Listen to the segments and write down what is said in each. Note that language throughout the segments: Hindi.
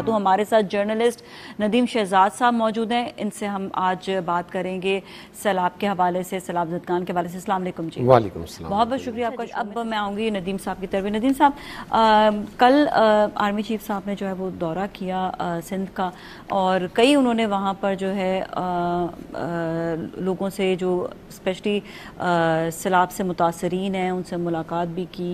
बता। दूँ हमारे साथ जर्नलिस्ट नदीम शहजाद साहब मौजूद हैं। इनसे हम आज बात करेंगे सैलाब के हवाले से सैलाब जदगान के हवाले से। अस्सलाम वालेकुम जी। वालेकुम बहुत बहुत शुक्रिया आपका। अब मैं आऊँगी नदीम साहब की तरफ़। नदीम साहब कल आर्मी चीफ साहब ने जो है वो दौरा किया सिंध का। और कई उन्होंने वहाँ पर जो है लोगों से जो स्पेशली सैलाब से मुतासरीन हैं उनसे मुलाकात भी की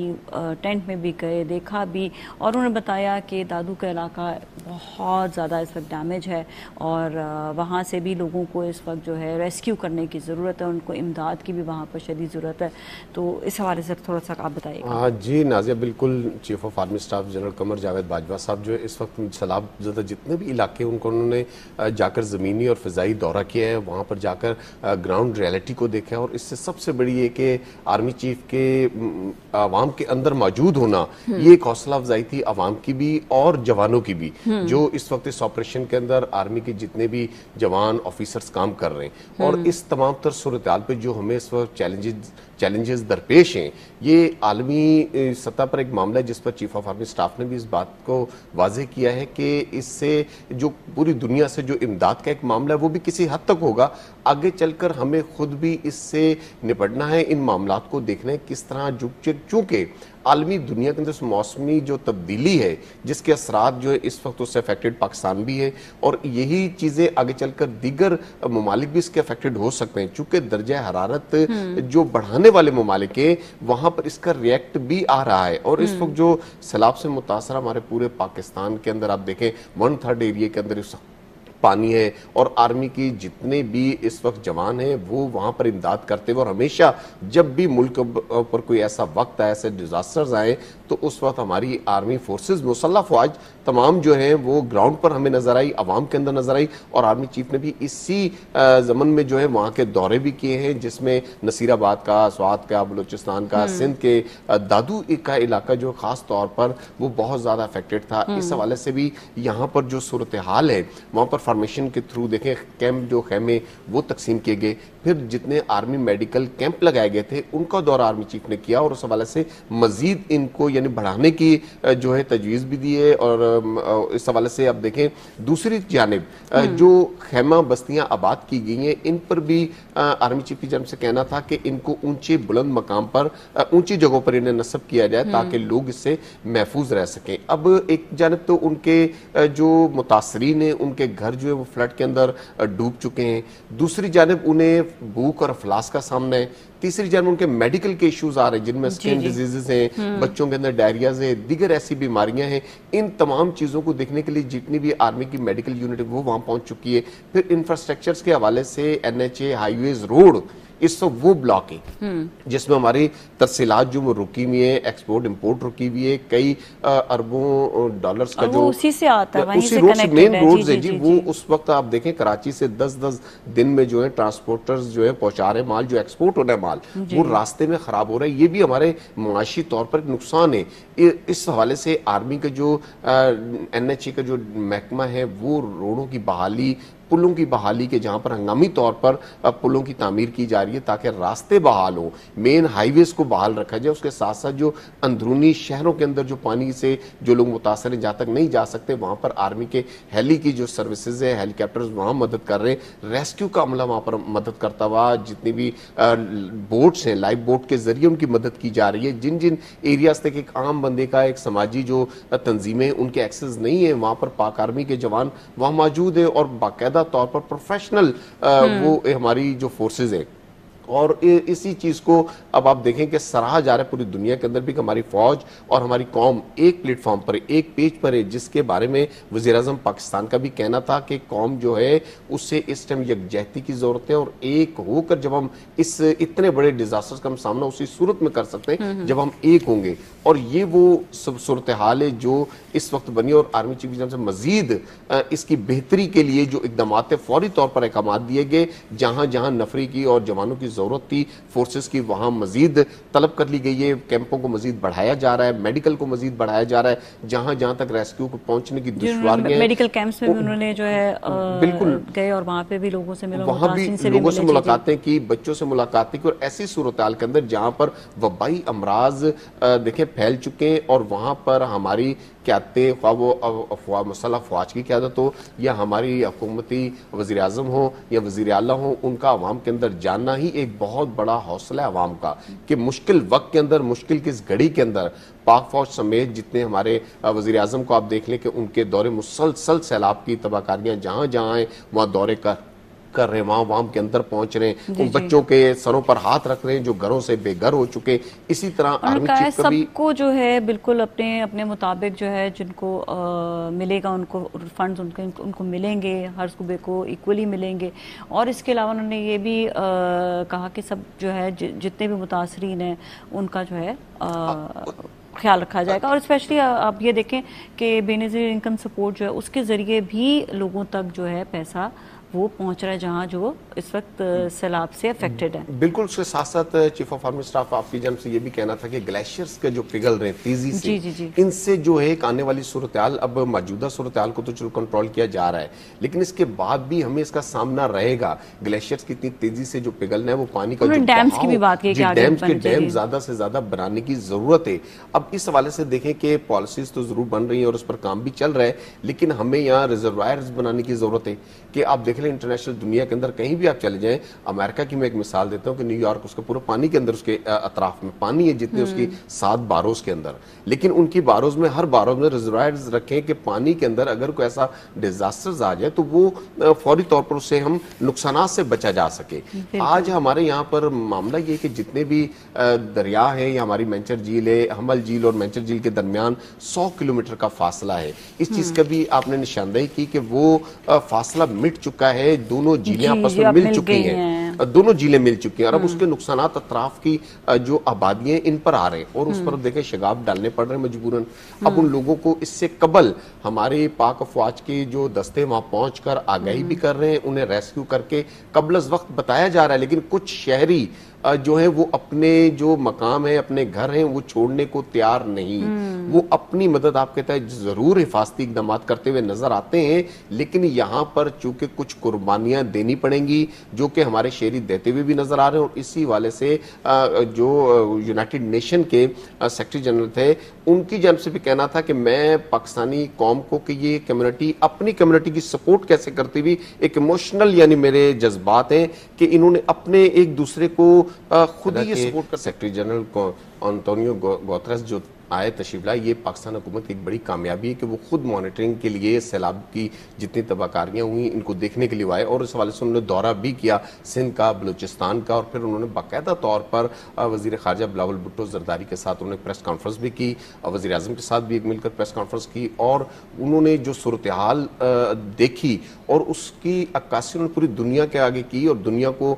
टेंट में भी गए देखा भी। और उन्होंने बताया कि दादू का इलाका बहुत ज़्यादा इस वक्त डैमेज है और वहाँ से भी लोगों को इस वक्त जो है रेस्क्यू करने की ज़रूरत है उनको इमदाद की भी वहाँ पर शदी ज़रूरत है। तो इस हवाले से थोड़ा सा आप बताइए हाँ जी नाजिया बिल्कुल chief of army staff general Qamar Javed Bajwa साहब जो है इस वक्त सैलाब ज़्यादा जितने भी इलाके हैं उनको उन्होंने जाकर ज़मीनी और फ़िज़ाई दौरा किया है। वहाँ पर जाकर ग्राउंड रियलिटी को देखा है और इससे सबसे बड़ी ये कि आर्मी चीफ के आवाम के अंदर मौजूद होना ये एक हौसला अफजाई थी आवाम की भी और जवानों की भी। जो इस वक्त इस ऑपरेशन के अंदर आर्मी के जितने भी जवान ऑफिसर्स काम कर रहे हैं। और इस तमाम तर सूरत पे जो हमें इस वक्त चैलेंजेस चैलेंजेस दरपेश हैं ये आलमी सतह पर एक मामला है जिस पर चीफ ऑफ़ आर्मी स्टाफ ने भी इस बात को वाजे किया है कि इससे जो पूरी दुनिया से जो इमदाद का एक मामला है वो भी किसी हद तक होगा आगे चलकर हमें खुद भी इससे निपटना है इन मामला को देखना है किस तरह जो चूँकि आलमी दुनिया के अंदर इस मौसमी जो तब्दीली है जिसके असरात जो है इस वक्त उससे अफेक्टेड पाकिस्तान भी है और यही चीज़ें आगे चलकर दीगर ममालिक भी इसके अफेक्टेड हो सकते हैं चूँकि दर्जा हरारत जो बढ़ाने वाले ममालिक हैं वहाँ पर इसका रिएक्ट भी आ रहा है। और इस वक्त जो सैलाब से मुतासर हमारे पूरे पाकिस्तान के अंदर आप देखें वन थर्ड एरिया के अंदर इस पानी है। और आर्मी की जितने भी इस वक्त जवान हैं वो वहाँ पर इमदाद करते हुए और हमेशा जब भी मुल्क पर कोई ऐसा वक्त आए ऐसे डिजास्टर्स आए तो उस वक्त हमारी आर्मी फोर्सेस मुसल्ला फौज तमाम जो हैं वो ग्राउंड पर हमें नज़र आई आवाम के अंदर नज़र आई और आर्मी चीफ ने भी इसी जमन में जो है वहाँ के दौरे भी किए हैं जिसमें नसीराबाद का स्वात का बलूचिस्तान का सिंध के दादू का इलाका जो खास तौर पर वो बहुत ज़्यादा अफेक्टेड था। इस हवाले से भी यहाँ पर जो सूरत हाल है वहाँ पर फार्मेशन के थ्रू देखें कैंप जो खेमे वो तकसीम किए गए। फिर जितने आर्मी मेडिकल कैंप लगाए गए थे उनका दौरा आर्मी चीफ ने किया और उस हवाले से मजीद इनको यानी बढ़ाने की जो है तजवीज़ भी दी है और इस हवाले से आप देखें दूसरी जानब जो खेमा बस्तियाँ आबाद की गई हैं इन पर भी आर्मी चीफ की जानब से कहना था कि इनको ऊँचे बुलंद मकाम पर ऊँची जगहों पर इन्हें नस्ब किया जाए ताकि लोग इससे महफूज रह सकें। अब एक जानब तो उनके जो मुतासरीन हैं उनके घर जो है वो फ्लड के अंदर डूब चुके हैं। दूसरी जानब उन्हें भूख और अफलास का सामना है। तीसरी जानब उनके मेडिकल के इश्यूज़ आ रहे हैं जिनमें स्किन। डिजीजेज हैं बच्चों के अंदर डायरियाज है दीगर ऐसी बीमारियाँ हैं। इन तमाम चीज़ों को देखने के लिए जितनी भी आर्मी की मेडिकल यूनिट है वो वहाँ पहुँच चुकी है। फिर इंफ्रास्ट्रक्चर्स के हवाले से एनएचए हाईवेज रोड वक्त वो ब्लॉक है जिसमें हमारी तरसीलात जो वो रुकी हुई है एक्सपोर्ट इंपोर्ट रुकी हुई है कई अरबों डॉलर्स का जो उसी से आता है, उसी रोड से मेन रोड है। जी, जी वो उस वक्त आप देखें कराची से 10-10 दिन में जो है ट्रांसपोर्टर्स जो है पहुँचा रहे माल जो एक्सपोर्ट हो रहा है माल वो रास्ते में खराब हो रहा है। ये भी हमारे माशी तौर पर नुकसान है। इस हवाले से आर्मी का जो एन एच ए का जो महकमा है वो रोडों की बहाली पुलों की बहाली के जहाँ पर हंगामी तौर पर पुलों की तामीर की जा रही है ताकि रास्ते बहाल हो। मेन हाईवेज को बहाल रखा जाए उसके साथ साथ जो अंदरूनी शहरों के अंदर जो पानी से जो लोग मुतासर हैं जहाँ तक नहीं जा सकते वहाँ पर आर्मी के हेली की जो सर्विसेज़ है हेलीकॉप्टर्स वहाँ मदद कर रहे हैं। रेस्क्यू का अमला वहाँ पर मदद करता हुआ जितनी भी बोट्स हैं लाइफ बोट के ज़रिए उनकी मदद की जा रही है। जिन जिन एरियाज़ तक एक आम बंदे का एक समाजी जो तंजीमें उनके एक्सेस नहीं है वहाँ पर पाक आर्मी के जवान वहाँ मौजूद है और बाकायदा तौर पर प्रोफेशनल वो हमारी जो फोर्सेज है। और इसी चीज़ को अब आप देखें कि सराहा जा रहा है पूरी दुनिया के अंदर भी कि हमारी फौज और हमारी कौम एक प्लेटफॉर्म पर एक पेज पर है जिसके बारे में वज़ीर अजम पाकिस्तान का भी कहना था कि कौम जो है उससे इस टाइम यकजहती की ज़रूरत है और एक होकर जब हम इस इतने बड़े डिजास्टर का हम सामना उसी सूरत में कर सकते हैं जब हम एक होंगे। और ये वो सब सूरत हाल है जो इस वक्त बनी और आर्मी चीफ की से मजीद इसकी बेहतरी के लिए जो इकदाम फौरी तौर पर अहकाम दिए गए जहाँ जहाँ नफरी की और जवानों की ज़रूरत थी फोर्सेस की वहाँ मजीद तलब कर ली गई है कैंपों को मजीद बढ़ाया जा रहा है मेडिकल को मजीद बढ़ाया जा रहा है जहाँ जहाँ तक रेस्क्यू को पहुँचने की दुश्वारियाँ हैं, मेडिकल कैंप्स में उन्होंने जो है बिल्कुल। गए और वहाँ पे भी लोगों से मिला वहाँ भी लोगों से। मुलाकातें की बच्चों से मुलाकातें की और ऐसी सूरत हाल के अंदर जहाँ पर वबाई अमराज देखें फैल चुके हैं और वहाँ पर हमारी क्यादतें ख्वा वो अफवाह मसला फौज की क्यादत हो, या हमारी हकूमती वजी अजम हो, या वजी अला हो, उनका आवाम के अंदर जानना ही एक बहुत बड़ा हौसला है आवाम का, कि मुश्किल वक्त के अंदर, मुश्किल किस घड़ी के अंदर पाक फौज समेत जितने हमारे वजी अजम को आप देख लें कि उनके दौरे मुसलसल सैलाब की तबाहकारियाँ जहाँ जहाँ हैं वहाँ दौरे कर कर रहे हैं वहाँ वाम के अंदर पहुँच रहे हैं उन बच्चों के सरों पर हाथ रख रहे हैं जो घरों से बेघर हो चुके इसी तरह आर्मी चीफ सबको जो है बिल्कुल अपने अपने मुताबिक जो है जिनको आ, मिलेगा उनको फंड्स उनको उनको मिलेंगे हर सूबे को इक्वली मिलेंगे। और इसके अलावा उन्होंने ये भी आ, कहा कि सब जो है जितने भी मुतासरीन हैं उनका जो है ख्याल रखा जाएगा। और स्पेशली आप ये देखें कि बेनजीर इनकम सपोर्ट जो है उसके ज़रिए भी लोगों तक जो है पैसा वो पहुँच रहा है जहाँ जो इस वक्त सैलाब से अफेक्टेड है। बिल्कुल उसके साथ साथ चीफ ऑफ़ आर्मी स्टाफ आपकी जन्म से ये भी कहना था कि ग्लेशियर्स के जो पिघल रहे हैं तेज़ी से जी, जी, जी. इनसे जो है एक आने वाली सूरत अब मौजूदा सूरत को तो चलो कंट्रोल किया जा रहा है। लेकिन इसके बाद भी हमें इसका सामना रहेगा। ग्लेशियर्स की इतनी तेज़ी से जो पिघलना है वो पानी का डैम्स की भी बात की डैम्स के डैम ज़्यादा से ज़्यादा बनाने की ज़रूरत है। अब इस हवाले से देखें कि पॉलिसीज़ तो ज़रूर बन रही है और उस पर काम भी चल रहा है लेकिन हमें यहाँ रिजर्वायर्स बनाने की ज़रूरत है कि आप देख लें इंटरनेशनल दुनिया के अंदर कहीं भी आप चले जाएँ अमेरिका की मैं एक मिसाल देता हूँ कि न्यूयॉर्क उसका पूरा पानी के अंदर उसके अतराफ में पानी है जितने उसकी हम्म। सात बारोज के अंदर लेकिन उनकी बारोज में हर बारोज में रिजर्वायर्स रखें कि पानी के अंदर अगर कोई ऐसा डिजास्टर आ जाए तो वो फौरी तौर पर उससे हम नुकसान से बचा जा सके आज हमारे यहाँ पर मामला ये कि जितने भी दरिया है या हमारी मैंचर झील है हमल झील और मैंचर झील के दरमियान सौ किलोमीटर का फासला है इस चीज़ हम्म। का भी आपने निशानदेही की कि वो फासला मिट चुका है दोनों झीलें आपस में मिल चुकी हैं। दोनों झीलें मिल चुकी हैं और अब हम्म। उसके नुकसान अतराफ की जो आबादियाँ इन पर आ रहे हैं और उस पर देखे शगाब डालने पड़ रहे हैं मजबूरन। अब उन हम्म। लोगों को इससे कबल हमारे पाक अफवाज के जो दस्ते वहाँ पहुँच कर आगाही भी कर रहे हैं उन्हें रेस्क्यू करके कबल वक्त बताया जा रहा है लेकिन कुछ शहरी जो है वो अपने जो मकाम है अपने घर हैं वो छोड़ने को तैयार नहीं हम्म। वो अपनी मदद आप कहता है ज़रूर हिफाजती इकदाम करते हुए नज़र आते हैं लेकिन यहाँ पर चूँकि कुछ कुर्बानियाँ देनी पड़ेंगी जो कि हमारे शेरी देते हुए भी नज़र आ रहे हैं और इसी वाले से जो यूनाइटेड नेशन के सेक्रेटरी जनरल थे उनकी जन्म से भी कहना था कि मैं पाकिस्तानी कौम को कि ये कम्युनिटी अपनी कम्युनिटी की सपोर्ट कैसे करती हुई एक इमोशनल यानी मेरे जज्बात हैं कि इन्होंने अपने एक दूसरे को खुद ही ये सपोर्ट कर सेक्रेटरी जनरल अंतोनियो गोतरस जो आए तशीफ लाए, ये पाकिस्तान हुकूमत की एक बड़ी कामयाबी है कि वो खुद मॉनिटरिंग के लिए, सैलाब की जितनी तबाहकारियाँ हुई, इनको देखने के लिए आए और इस हवाले से उन्होंने दौरा भी किया सिंध का, बलूचिस्तान का और फिर उन्होंने बाकायदा तौर पर वज़ीर खारजा बिलावल भुट्टो जरदारी के साथ उन्होंने प्रेस कॉन्फ्रेंस भी की वजी अजम के साथ भी एक मिलकर प्रेस कॉन्फ्रेंस की और उन्होंने जो सूरत हाल देखी और उसकी अक्कासी उन्होंने पूरी दुनिया के आगे की और दुनिया को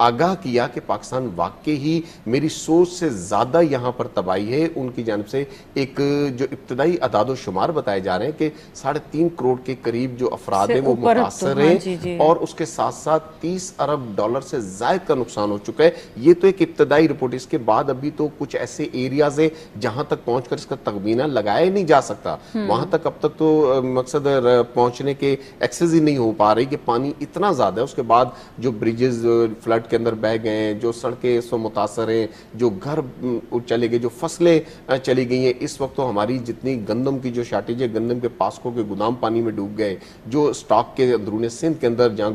आगाह किया कि पाकिस्तान वाकई ही मेरी सोच से ज़्यादा यहाँ पर तबाही है, उनकी जानब से एक जो इब्तदाई अदाद शुमार बताए जा रहे हैं कि साढ़े तीन करोड़ के करीब जो अफराद हैं वो मुतासर तो, हैं हाँ, और उसके साथ साथ तीस अरब डॉलर से जायद का नुकसान हो चुका है। ये तो एक इब्तदाई रिपोर्ट इसके बाद अभी तो कुछ ऐसे एरियाज़ है जहाँ तक पहुंचकर इसका तकबीना लगाया नहीं जा सकता। हम्म। वहाँ तक अब तक तो मकसद पहुँचने के एक्सेस ही नहीं हो पा रही कि पानी इतना ज़्यादा है। उसके बाद जो ब्रिजेस फ्लड के अंदर बह गए हैं जो सड़कें इस मुतासर हैं जो घर चले गए जो फ़सलें चली चली गई हैं। इस वक्त तो हमारी जितनी गंदम की जो शार्टेज है, गंदम के पासकों के गोदाम पानी में डूब गए, जो स्टॉक के अंदरून सिंध के अंदर जहाँ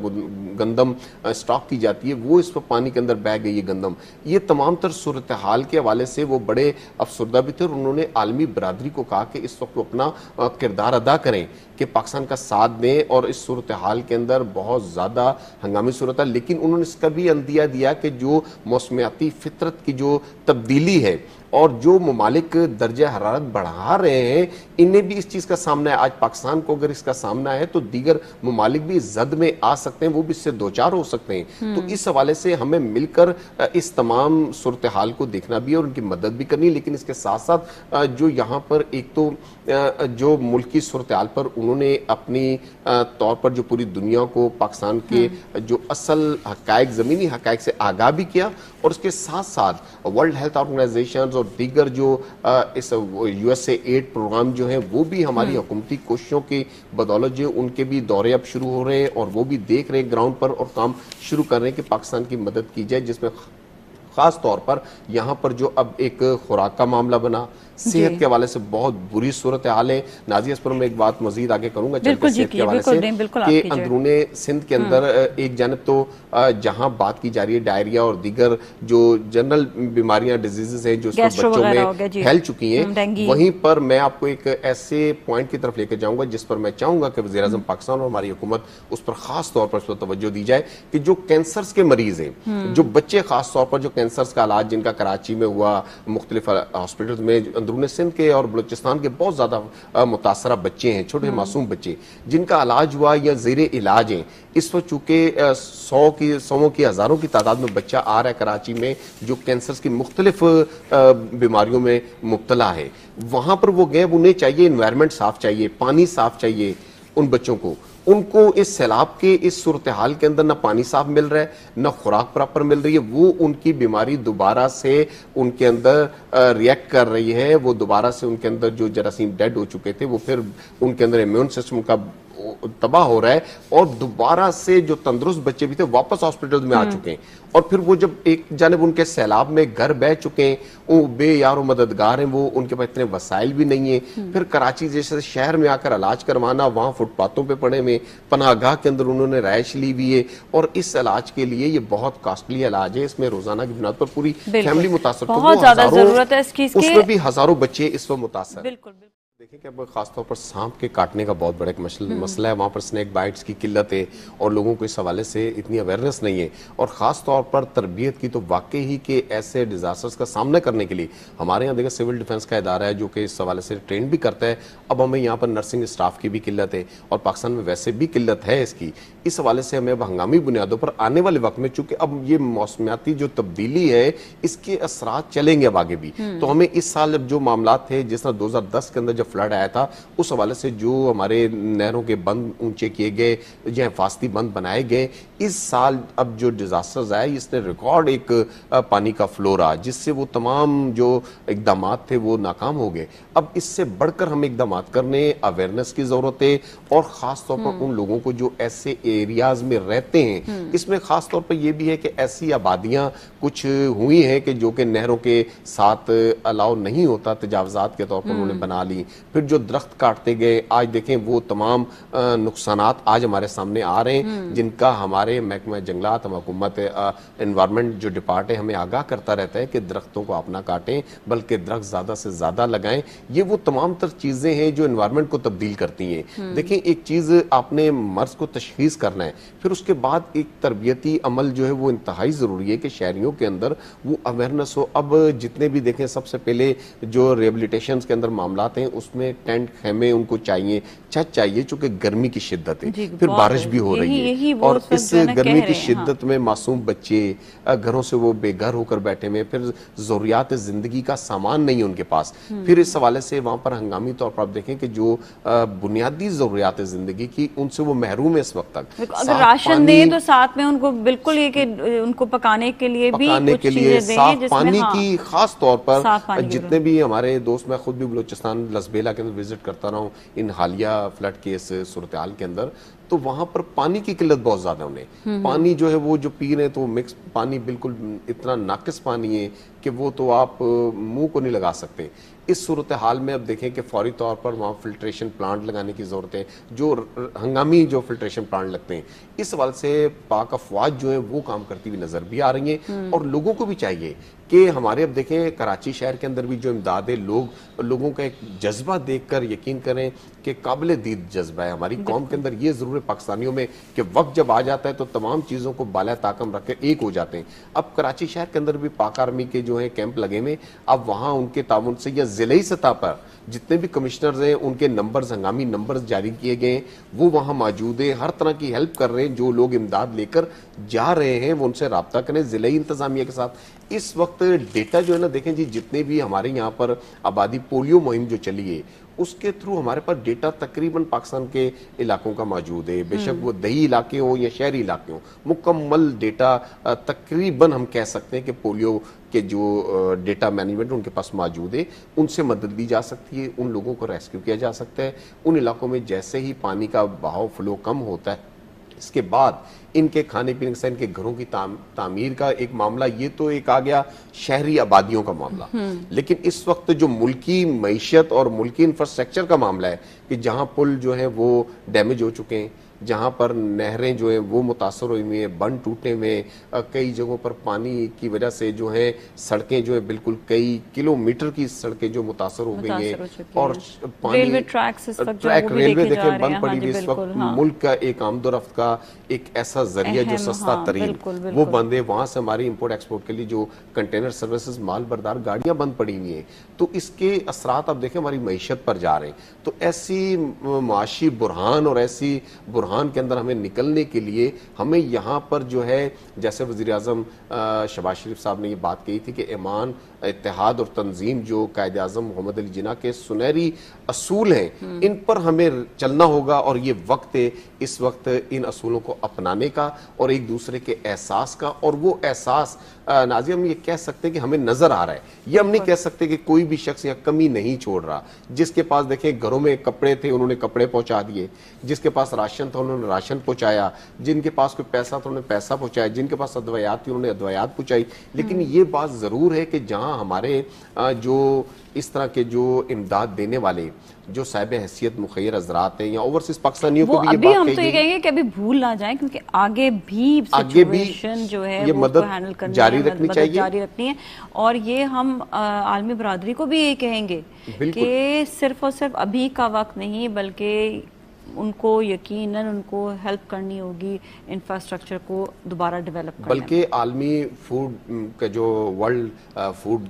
गंदम स्टॉक की जाती है, वो इस वक्त पानी के अंदर बह गई है गंदम। ये तमाम तर सूरत हाल के हवाले से वो बड़े अफसरदा भी थे और उन्होंने आलमी बरदरी को कहा कि इस वक्त वो अपना किरदार अदा करें कि पाकिस्तान का साथ दें और इस सूरत हाल के अंदर बहुत ज़्यादा हंगामी सूरत लेकिन उन्होंने इसका भी अंदिया दिया कि जो मौसमियाती फितरत की जो तब्दीली है और जो ममालिक दर्ज हरारत बढ़ा रहे हैं इन्हें भी इस चीज़ का सामना है। आज पाकिस्तान को अगर इसका सामना है तो दीगर ममालिक भी जद में आ सकते हैं वो भी इससे दो चार हो सकते हैं। तो हम्म। इस हवाले से हमें मिलकर इस तमाम सूरत हाल को देखना भी है और उनकी मदद भी करनी लेकिन इसके साथ साथ जो यहाँ पर एक तो जो मुल्क की सूरत पर उन्होंने अपनी तौर पर जो पूरी दुनिया को पाकिस्तान के हम्म। जो असल हकायक ज़मीनी हकायक से आगाह भी किया और उसके साथ साथ वर्ल्ड हेल्थ ऑर्गेनाइजेशन और दीगर जो इस यू एस एड प्रोग्राम जो है वो भी हमारी हम्म। हुकूमती कोशिशों की बदौलत जो उनके भी दौरे अब शुरू हो रहे हैं और वो भी देख रहे हैं ग्राउंड पर और काम शुरू कर रहे हैं कि पाकिस्तान की मदद की जाए जिसमें खास तौर पर यहाँ पर जो अब एक खुराक का मामला बना सेहत के हवाले से बहुत बुरी सूरत हाल है। नाजी इस पर मैं एक बात मजीद आगे करूँगा सेहत के हवाले से कि अंदरूने सिंध के अंदर हम्म। एक जानब तो जहाँ बात की जा रही है डायरिया और दीगर जो जनरल बीमारियाँ डिजीजेस हैं जो बच्चों में फैल चुकी हैं हम्म, वहीं पर मैं आपको एक ऐसे पॉइंट की तरफ़ लेकर जाऊँगा जिस पर मैं चाहूँगा कि वजी अजम पाकिस्तान और हमारी हुकूमत उस पर खास तौर पर उस पर तवज्जो दी जाए कि जो कैंसर के मरीज़ हैं हम्म। जो बच्चे खास तौर पर जो कैंसर का इलाज जिनका कराची में हुआ मुख्तलिफ़ हॉस्पिटल में अंदरून सिंध के और बलूचिस्तान के बहुत ज़्यादा मुतासर बच्चे हैं छोटे हम्म। मासूम बच्चे जिनका इलाज हुआ या जेर इलाज हैं इस वक्त चूँकि सौ की सौ की हज़ारों की तादाद में बच्चा आ रहा है कराची में जो कैंसर की मुख्तलिफ़ बीमारियों में मुबतला है वहाँ पर वो गए उन्हें चाहिए इन्वायरमेंट साफ़ चाहिए पानी साफ़ चाहिए उन बच्चों को उनको इस सैलाब के, इस सूरत हाल के अंदर ना पानी साफ़ मिल रहा है, ना खुराक प्रॉपर मिल रही है। वो उनकी बीमारी दोबारा से उनके अंदर रिएक्ट कर रही है। वो दोबारा से उनके अंदर जो जरासीम डेड हो चुके थे, वो फिर उनके अंदर इम्यून सिस्टम का तबाह हो रहा है और दोबारा से जो तंदुरुस्त बच्चे भी थे वापस हॉस्पिटल में आ हम्म। चुके हैं। और फिर वो जब एक जानब उनके सैलाब में घर बह चुके हैं वो बेयार मददगार हैं वो उनके पास इतने वसाइल भी नहीं है। हम्म। फिर कराची जैसे शहर में आकर इलाज करवाना वहाँ फुटपाथों पे पड़े में पनागाह के अंदर उन्होंने रहायश ली हुई है। और इस इलाज के लिए ये बहुत कॉस्टली इलाज है इसमें रोज़ाना की बुनियाद पर पूरी फैमिली मुतासर। बहुत ज़्यादा ज़रूरत है उसमें भी हज़ारों बच्चे इस वक्त मुतासर। बिल्कुल। देखिए कि अब खासतौर पर सांप के काटने का बहुत बड़ा एक हम्म। मसला है। वहाँ पर स्नैक बाइट्स की किल्लत है और लोगों को इस हवाले से इतनी अवेयरनेस नहीं है। और ख़ास तौर पर तरबियत की तो वाकई ही के ऐसे डिजास्टर्स का सामना करने के लिए हमारे यहाँ देखिए सिविल डिफेंस का इदारा है जो कि इस हवाले से ट्रेन भी करता है। अब हमें यहाँ पर नर्सिंग स्टाफ की भी किल्लत है और पाकिस्तान में वैसे भी किल्लत है इसकी। इस हवाले से हमें अब हंगामी बुनियादों पर आने वाले वक्त में चूँकि अब ये मौसमियाती जो तब्दीली है इसके असरा चलेंगे अब आगे भी। हम्म। तो हमें इस साल जो मामला थे जिस तरह 2010 के अंदर जब फ्लड आया था उस हवाले से जो हमारे नहरों के बंद ऊँचे किए गए या हिफाजती बंद बनाए गए इस साल अब जो डिजास्टर्स आए इसने रिकॉर्ड एक पानी का फ्लो रहा जिससे वो तमाम जो इकदाम थे वो नाकाम हो गए अब इससे बढ़कर हम इकदाम करने अवेयरनेस की ज़रूरत है और ख़ास तौर पर हम्म। उन लोगों को जो ऐसे एरियाज़ में रहते हैं हम्म। इसमें ख़ास तौर पर यह भी है कि ऐसी आबादियाँ कुछ हुई हैं कि जो कि नहरों के साथ अलाउ नहीं होता तजावजात के तौर पर उन्होंने हम्म। बना ली फिर जो दरख्त काटते गए आज देखें वो तमाम नुकसान आज हमारे सामने आ रहे हैं जिनका हमारे महकमा जंगलात हम हुकूमत इन्वायरमेंट जो डिपार्ट है हमें आगाह करता रहता है कि दरख्तों को आप ना काटें बल्कि दरख्त ज़्यादा से ज़्यादा लगाएँ। ये वो तमाम तर चीज़ें हैं जो इन्वायरमेंट को तब्दील करती हैं। हम्म। देखिए एक चीज़ आपने मर्ज को तशखीस करना है फिर उसके बाद एक तरबियती अमल जो है वो इंतहाई ज़रूरी है कि शहरीों के अंदर वो अवेयरनेस हो। अब जितने भी देखें सबसे पहले जो रिहेबिलिटेशन के अंदर मामला हैं उसमें टेंट खेमे उनको चाहिए छत चाहिए चूँकि गर्मी की शिद्दत है फिर बारिश भी हो रही है और इस गर्मी की हाँ। शिद्दत में मासूम बच्चे घरों से वो बेघर होकर बैठे हुए फिर जरूरियात ज़िंदगी का सामान नहीं उनके पास हम्म। फिर इस हवाले से वहाँ पर हंगामी तौर पर आप देखें कि जो बुनियादी जरूरियात ज़िंदगी की उनसे वो महरूम है इस वक्त तक अगर राशन दे तो साथ में उनको बिल्कुल ये कि उनको पकाने के लिए पकाने के लिए साफ़ पानी हाँ, की खास तौर पर जितने भी हमारे दोस्त मैं खुद भी बलोचिस्तान लसबेला के अंदर विज़िट करता रहा हूँ इन हालिया फ्लड के इस सूरत के अंदर तो वहाँ पर पानी की किल्लत बहुत ज़्यादा उन्हें। हम्म, पानी जो है वो जो पी रहे हैं तो मिक्स पानी बिल्कुल इतना नाकिस पानी है कि वो तो आप मुँह को नहीं लगा सकते। इस सूरत हाल में अब देखें कि फौरी तौर पर वहाँ फिल्ट्रेशन प्लांट लगाने की ज़रूरत है जो हंगामी जो फिल्ट्रेशन प्लांट लगते हैं। इस सवाल से पाक अफवाज जो है वो काम करती हुई नज़र भी आ रही हैं हम्म। और लोगों को भी चाहिए कि हमारे अब देखें कराची शहर के अंदर भी जो इमदाद है लोग लोगों का एक जज्बा देखकर यकीन करें कि काबिल दीद जज्बा है। हमारी कौम के अंदर ये ज़रूर है पाकिस्तानियों में कि वक्त जब आ जाता है तो तमाम चीज़ों को बाला ताकम रख कर एक हो जाते हैं। अब कराची शहर के अंदर भी पाक आर्मी के जो है कैंप लगे हुए अब वहाँ उनके ताउन से या ज़िले सतह पर जितने भी कमिश्नर्स हैं उनके नंबर्स हंगामी नंबर्स जारी किए गए हैं। वो वहाँ मौजूद हैं हर तरह की हेल्प कर रहे हैं जो लोग इमदाद लेकर जा रहे हैं वो उनसे रबता करें ज़िले इंतजामिया के साथ। इस वक्त डेटा जो है ना देखें जी जितने भी हमारे यहाँ पर आबादी पोलियो मुहिम जो चली है उसके थ्रू हमारे पास डेटा तकरीबन पाकिस्तान के इलाकों का मौजूद है। बेशक हम्म। वो दही इलाके हों या शहरी इलाके हों मुकम्मल डेटा तकरीबन हम कह सकते हैं कि पोलियो के जो डेटा मैनेजमेंट उनके पास मौजूद है उनसे मदद दी जा सकती है उन लोगों को रेस्क्यू किया जा सकता है। उन इलाकों में जैसे ही पानी का बहाव फ्लो कम होता है इसके बाद इनके खाने पीने से इनके घरों की ताम, तामीर का एक मामला ये तो एक आ गया शहरी आबादियों का मामला। लेकिन इस वक्त जो मुल्की मीशत और मुल्की इंफ्रास्ट्रक्चर का मामला है कि जहाँ पुल जो है वो डैमेज हो चुके हैं जहाँ पर नहरें जो हैं वो मुतासर हुई हुई हैं बंद टूटने में कई जगहों पर पानी की वजह से जो है सड़कें जो है बिल्कुल कई किलोमीटर की सड़कें जो मुतासर हो गई हैं। और पानी ट्रैक रेलवे देखें बंद पड़ी हुई इस वक्त हाँ। मुल्क का एक आमदोरफ्त का एक ऐसा ज़रिया जो सस्ता हाँ, तरीन वो बंद है। वहाँ से हमारी इम्पोर्ट एक्सपोर्ट के लिए जो कंटेनर सर्विसेज़ माल बरदार गाड़ियाँ बंद पड़ी हुई हैं। तो इसके असरात अब देखें हमारी मीशत पर जा रहे हैं। तो ऐसी माशी बुरहान और ऐसी बुरहान बुरहान के अंदर हमें निकलने के लिए हमें यहाँ पर जो है जैसे वजी अजम शबाज शरीफ साहब ने ये बात कही थी कि ईमान इतिहाद और तंजीम जो कायद अजम मोहम्मद अली जिना के सुनहरी असूल हैं हम्म। इन पर हमें चलना होगा और ये वक्त है इस वक्त इन असूलों को अपनाने का और एक दूसरे के एहसास का और वो एहसास नाजी हम ये कह सकते हैं कि हमें नज़र आ रहा है। ये हम नहीं कह सकते कि कोई भी शख्स यहाँ कमी नहीं छोड़ रहा। जिसके पास देखें घरों में कपड़े थे उन्होंने कपड़े पहुँचा दिए। जिसके पास राशन था उन्होंने राशन पहुँचाया। जिनके पास कोई पैसा था उन्होंने पैसा पहुँचाया। जिनके पास अदवायात थी उन्होंने अदवायात पहुंचाई। लेकिन हम्म। ये बात ज़रूर है कि जहाँ हमारे जो इस तरह के जो इमदाद देने वाले जो साहब हैसियत मुखैर हजरात हैं या ओवरसीज पाकिस्तान को भी ये बात हम तो ये कहेंगे कि अभी भूल ना जाए क्योंकि आगे भी आगे भी जो है ये मदद हैंडल करनी जारी रखनी चाहिए। जारी रखनी है। और ये हम आलमी बरदरी को भी ये कहेंगे कि सिर्फ़ और सिर्फ़ अभी का वक्त नहीं बल्कि उनको यकीन उनको हेल्प करनी होगी इंफ्रास्ट्रक्चर को दोबारा डेवलप करने बल्कि आलमी फ़ूड का जो वर्ल्ड फ़ूड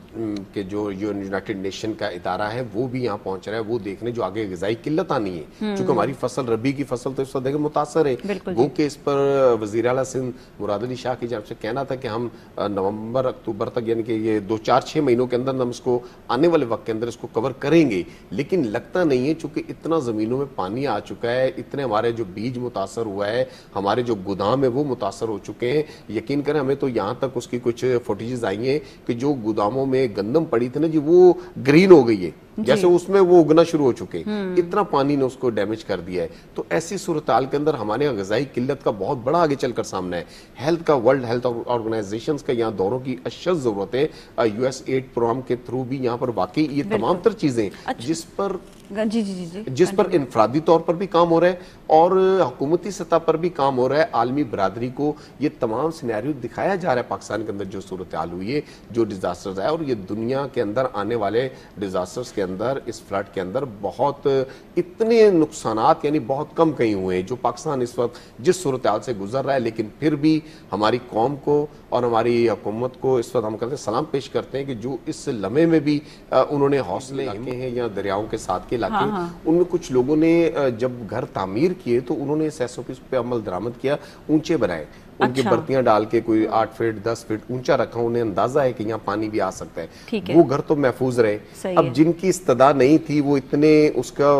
के जो यूनाइटेड नेशन का इदारा है वो भी यहाँ पहुँच रहा है वो देखने जो आगे गजाई किल्लत आनी है। हम्म। क्योंकि हमारी फ़सल रबी की फ़सल तो इस वक्त मुतासर है। वो के इस पर वज़ीर अला सिंध मुराद अली शाह की जानब से कहना था कि हम नवंबर अक्टूबर तक यानी कि ये दो चार छह महीनों के अंदर हम इसको आने वाले वक्त के अंदर इसको कवर करेंगे। लेकिन लगता नहीं है चूँकि इतना जमीनों में पानी आ चुका है है इतने हमारे जो बीज मुतासर हुआ है हमारे जो गोदाम है वो मुतासर हो चुके हैं। यकीन करें हमें तो यहाँ तक उसकी कुछ फुटेजेस आई हैं कि जो गोदामों में गंदम पड़ी थी ना जी वो ग्रीन हो गई है। जैसे उसमें वो उगना शुरू हो चुके हम्म। इतना पानी ने उसको डैमेज कर दिया है। तो ऐसी सूरत के अंदर हमारे यहाँ गजाई किल्लत का बहुत बड़ा आगे चलकर सामने है। हेल्थ का वर्ल्ड हेल्थ ऑर्गेनाइजेशन का यहाँ दौरों की अशद ज़रूरत है यूएस एड प्रोग्राम के थ्रू भी यहाँ पर वाकई ये तमाम तर चीज़ें अच्छा। जिस पर जी जी जी जी। जिस पर इनफरादी तौर पर भी काम हो रहा है और हुकूमती सतह पर भी काम हो रहा है आलमी बरदरी को ये तमाम सिनेरियो दिखाया जा रहा है पाकिस्तान के अंदर जो सूरत हाल हुई है जो डिजास्टर्स है और ये दुनिया के अंदर आने वाले डिजास्टर्स के अंदर इस फ्लड के अंदर बहुत इतने नुकसान यानी बहुत कम कहीं हुए हैं जो पाकिस्तान इस वक्त जिस सूरत हाल से गुजर रहा है लेकिन फिर भी हमारी कौम को और हमारी हुकूमत को इस वक्त हम कहते हैं सलाम पेश करते हैं कि जो इस लम्हे में भी उन्होंने हौसले हैं या दरियाओं के साथ के इलाके हाँ, हाँ। उनमें कुछ लोगों ने जब घर तामीर किए तो उन्होंने इस एस पे अमल दरामद किया ऊँचे बनाए उनकी अच्छा। बर्तियाँ डाल के कोई आठ फीट दस फीट ऊँचा रखा उन्हें अंदाज़ा है कि यहाँ पानी भी आ सकता है, है। वो घर तो महफूज रहे अब जिनकी इस्तदा नहीं थी वो इतने उसका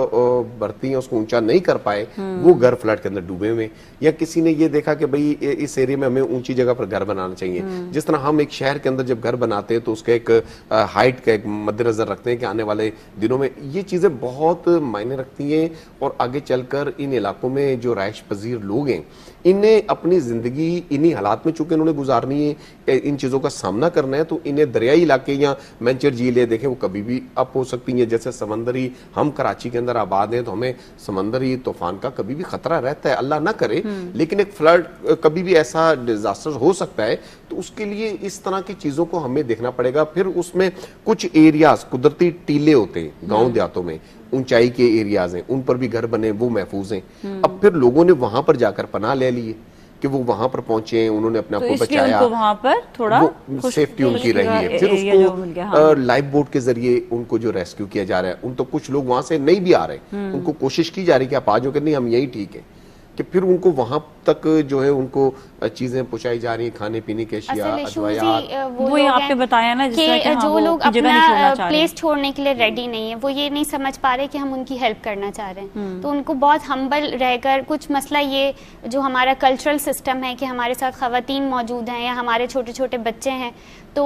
बर्तियाँ उसको ऊँचा नहीं कर पाए हम्म। वो घर फ्लड के अंदर डूबे हुए या किसी ने ये देखा कि भाई इस एरिया में हमें ऊँची जगह पर घर बनाना चाहिए हम्म। जिस तरह हम एक शहर के अंदर जब घर बनाते हैं तो उसका एक हाइट का एक मद्देनजर रखते हैं कि आने वाले दिनों में ये चीज़ें बहुत मायने रखती हैं और आगे चलकर इन इलाकों में जो राइश पजीर लोग हैं इन्हें अपनी ज़िंदगी इन्हीं हालात में चूँकि इन्होंने गुजारनी है इन चीज़ों का सामना करना है तो इन्हें दरियाई इलाके या मैंचर झील देखें वो कभी भी अप हो सकती है जैसे समंदरी हम कराची के अंदर आबाद हैं तो हमें समंदरी तूफ़ान का कभी भी खतरा रहता है अल्लाह ना करे हम्म। लेकिन एक फ्लड कभी भी ऐसा डिजास्टर हो सकता है तो उसके लिए इस तरह की चीज़ों को हमें देखना पड़ेगा फिर उसमें कुछ एरियाज़ कुदरती टीले होते हैं गाँव हम्म। देहातों में ऊंचाई के एरियाज़ हैं उन पर भी घर बने वो महफूज हैं। अब फिर लोगों ने वहाँ पर जाकर पनाह ले लिए कि वो वहाँ पर पहुँचे उन्होंने अपने आप तो को बचाया वहाँ पर थोड़ा सेफ्टी उनकी रही है फिर उसको हाँ। लाइफ बोट के ज़रिए उनको जो रेस्क्यू किया जा रहा है उन तो कुछ लोग वहाँ से नहीं भी आ रहे हम्म। उनको कोशिश की जा रही है कि आप आज हो नहीं हम यही ठीक है कि फिर उनको वहाँ तक जो है उनको चीज़ें पहुंचाई जा रही है खाने पीने के अशिया वो, वो आपने बताया ना कि हाँ, जो लोग अपना प्लेस छोड़ने के लिए रेडी नहीं है वो ये नहीं समझ पा रहे कि हम उनकी हेल्प करना चाह रहे हैं। हम्म। तो उनको बहुत हम्बल रहकर कुछ मसला ये जो हमारा कल्चरल सिस्टम है कि हमारे साथ खातन मौजूद हैं या हमारे छोटे छोटे बच्चे हैं तो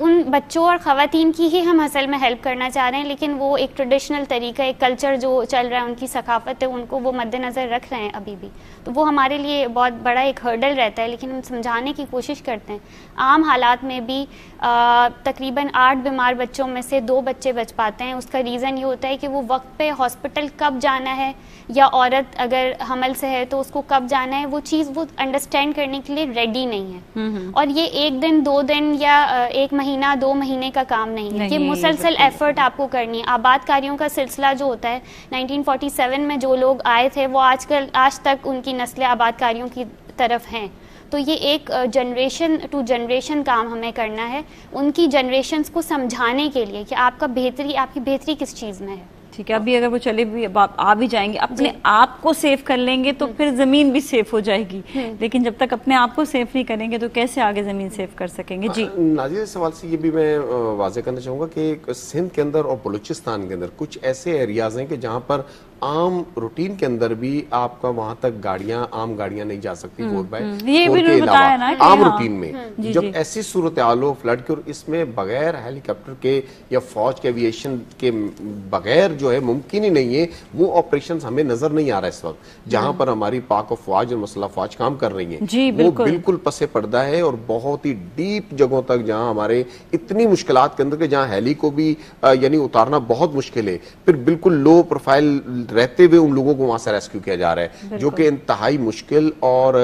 उन बच्चों और ख़वान की ही हम असल में हेल्प करना चाह रहे हैं लेकिन वो एक ट्रेडिशनल तरीका एक कल्चर जो चल रहा है उनकी सकाफत है उनको वो मद्देनज़र रख रहे हैं अभी भी। तो वो हमारे लिए ये बहुत बड़ा एक हर्डल रहता है, लेकिन हम समझाने की कोशिश करते हैं। आम हालात में भी तकरीबन आठ बीमार बच्चों में से दो बच्चे बच पाते हैं। उसका रीज़न ये होता है कि वो वक्त पे हॉस्पिटल कब जाना है या औरत अगर हमल से है तो उसको कब जाना है वो चीज़ वो अंडरस्टैंड करने के लिए रेडी नहीं है। हम्म, हम्म। और ये एक दिन दो दिन या एक महीना दो महीने का काम नहीं है। ये मुसलसल एफर्ट आपको करनी है। आबादकारियों का सिलसिला जो होता है 1947 में जो लोग आए थे वो आजकल आज तक उनकी नस्लें आबादकारियों की तरफ़ हैं। तो ये एक जनरेशन टू जनरेशन काम हमें करना है उनकी जनरेशन को समझाने के लिए कि आपका बेहतरी आपकी बेहतरी किस चीज़ में है। ठीक है अभी अगर वो चले भी आप आ भी जाएँगे अपने आप को सेव कर लेंगे तो हम्म। फिर ज़मीन भी सेफ़ हो जाएगी। हम्म। लेकिन जब तक अपने आप को सेफ़ नहीं करेंगे तो कैसे आगे ज़मीन सेफ़ कर सकेंगे? जी। नाजिर सवाल से ये भी मैं वाजे करना चाहूँगा कि सिंध के अंदर और बलूचिस्तान के अंदर कुछ ऐसे एरियाज़ हैं कि जहाँ पर आम रूटीन के अंदर भी आपका वहाँ तक गाड़ियाँ आम गाड़ियाँ नहीं जा सकती फोर बाय फोर के अलावा आम हाँ। रूटीन में हम्म। जब ऐसी सूरत हो फ्लड की और इसमें बगैर हेलीकॉप्टर के या फौज के एविएशन के बगैर जो है मुमकिन ही नहीं है वो ऑपरेशन हमें नज़र नहीं आ रहा है इस वक्त जहाँ हम्म। पर हमारी पाक फौज और मसला फौज काम कर रही है वो बिल्कुल पसे पड़दा है और बहुत ही डीप जगहों तक जहाँ हमारे इतनी मुश्किल के अंदर के जहाँ हेली को भी यानी उतारना बहुत मुश्किल है फिर बिल्कुल लो प्रोफ़ाइल रहते हुए उन लोगों को वहाँ से रेस्क्यू किया जा रहा है जो कि इंतहाई मुश्किल और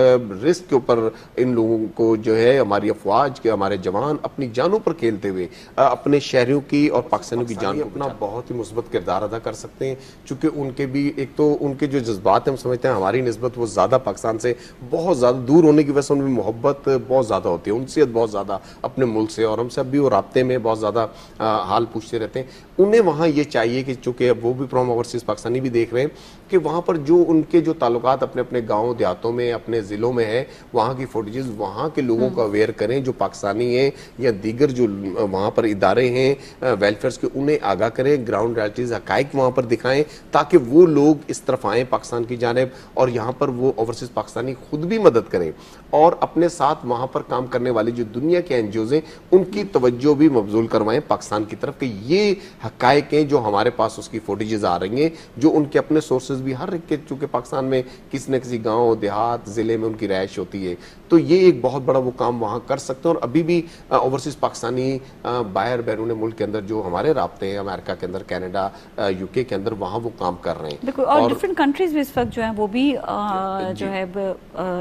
रिस्क के ऊपर इन लोगों को जो है हमारी अफवाज के हमारे जवान अपनी जानों पर खेलते हुए अपने शहरों की और पाकिस्तानियों की जान अपना बहुत ही मुस्बत किरदार अदा कर सकते हैं चूँकि उनके भी एक तो उनके जो जज्बात हम समझते हैं हमारी नस्बत वो ज़्यादा पाकिस्तान से बहुत ज़्यादा दूर होने की वजह से उनमें मोहब्बत बहुत ज़्यादा होती है उनसे बहुत ज़्यादा अपने मुल्क से और हमसे अब भी वो रबते में बहुत ज़्यादा हाल पूछते रहते हैं। उन्हें वहाँ ये चाहिए कि चूँकि अब वो भी फ्रॉम ओवरसीज पाकिस्तानी भी देख रहे हैं कि वहाँ पर जो उनके जो ताल्लुकात अपने अपने गाँव देहातों में अपने ज़िलों में है वहाँ की फुटेजेस वहाँ के लोगों हम्म। को अवेयर करें जो पाकिस्तानी हैं या दीगर जो वहाँ पर इदारे हैं वेलफेयर के उन्हें आगाह करें ग्राउंड रियलिटीज़ हकाइक वहाँ पर दिखाएँ ताकि वो लोग इस तरफ़ आएँ पाकिस्तान की जानब और यहाँ पर वो ओवरसीज़ पाकिस्तानी खुद भी मदद करें और अपने साथ वहाँ पर काम करने वाली जो दुनिया के एन हैं उनकी तवज्जो भी मबजूल करवाएँ पाकिस्तान की तरफ़ कि ये हकाइक हैं जो हमारे पास उसकी फुटेजेस आ रही हैं जो उनके अपने सोर्सेज भी हर एक के चूँकि पाकिस्तान में किसी न किसी गाँव देहात ज़िले में उनकी रहायश होती है। तो ये एक बहुत बड़ा वो काम वहाँ कर सकते हैं और अभी भी ओवरसीज़ पाकिस्तानी बाहर बैरून मुल्क के अंदर जो हमारे रबते हैं अमेरिका के अंदर कैनेडा यूके के अंदर वहाँ वो काम कर रहे हैं। और डिफरेंट कंट्रीज़ भी इस वक्त जो है वो भी जो। है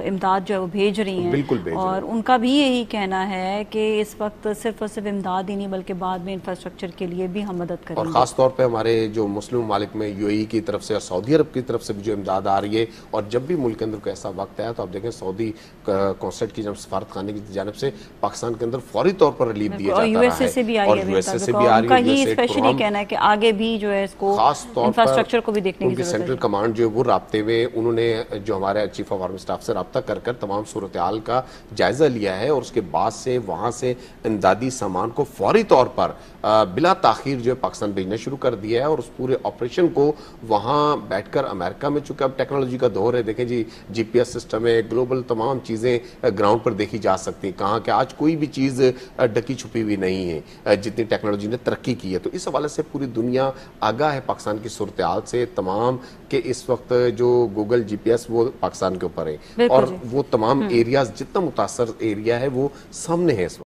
इमदाद जो है वो भेज रही हैं। बिल्कुल भेज और उनका भी यही कहना है कि इस वक्त सिर्फ़ और सिर्फ़ इमदाद ही नहीं बल्कि बाद में इंफ्रास्ट्रक्चर के लिए भी हम मदद करें और ख़ास तौर पर हमारे जो मुस्लिम मालिक में यूएई की तरफ़ से और सऊदी अरब की तरफ़ से भी जो इमदाद आ रही है और जब भी मुल्क के अंदर कोई ऐसा वक्त आया तो आप देखें सऊदी कॉन्सर्ट की जब सफारत खाने की जानब से पाकिस्तान के अंदर फौरी तौर पर रिलीफ दिया जाता यूएसए से भी और यूएसए से भी आ रही है स्पेशली कहना है कि आगे भी जो है इसको खास तौर इंफ्रास्ट्रक्चर को भी देखने की सेंट्रल कमांड जो है वो रबते हुए उन्होंने जो हमारे चीफ ऑफ़ आर्मी स्टाफ से रबता कर कर तमाम सूरत का जायजा लिया है और उसके बाद से वहाँ से इमदादी सामान को फौरी तौर पर बिला ताखिर जो है पाकिस्तान भेजना शुरू कर दिया है और उस पूरे ऑपरेशन को वहाँ बैठकर अमेरिका में चूँकि अब टेक्नोलॉजी का दौर है देखें जी जीपीएस सिस्टम है ग्लोबल तमाम चीज़ें ग्राउंड पर देखी जा सकती हैं। कहाँ के आज कोई भी चीज़ ढकी छुपी हुई नहीं है जितनी टेक्नोलॉजी ने तरक्की की है। तो इस हवाले से पूरी दुनिया आगाह है पाकिस्तान की सूरत हाल से तमाम के इस वक्त जो गूगल जीपीएस वो पाकिस्तान के ऊपर है। और वो तमाम एरियाज़ हम्म। जितना मुतासर एरिया है वो सामने है इस वक्त